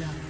Name?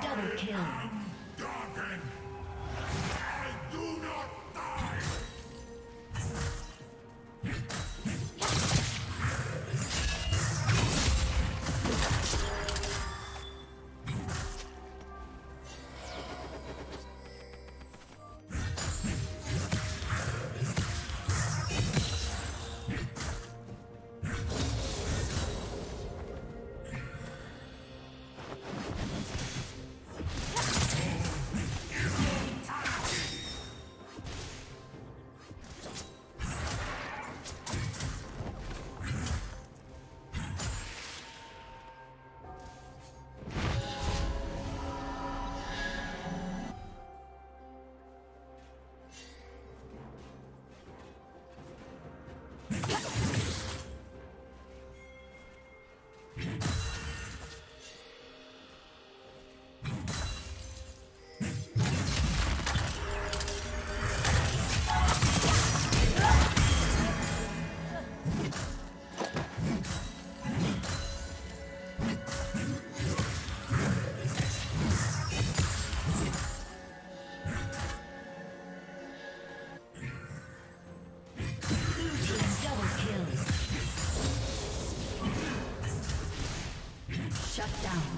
Double kill. down.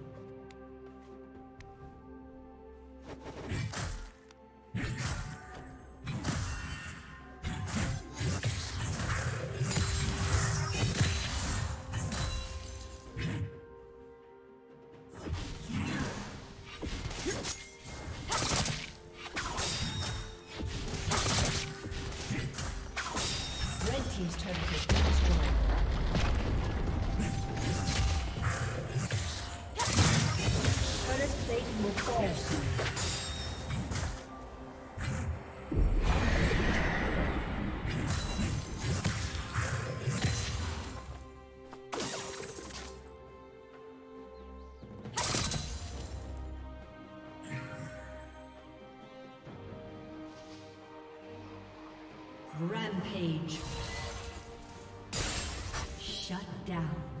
Rampage. Shut down.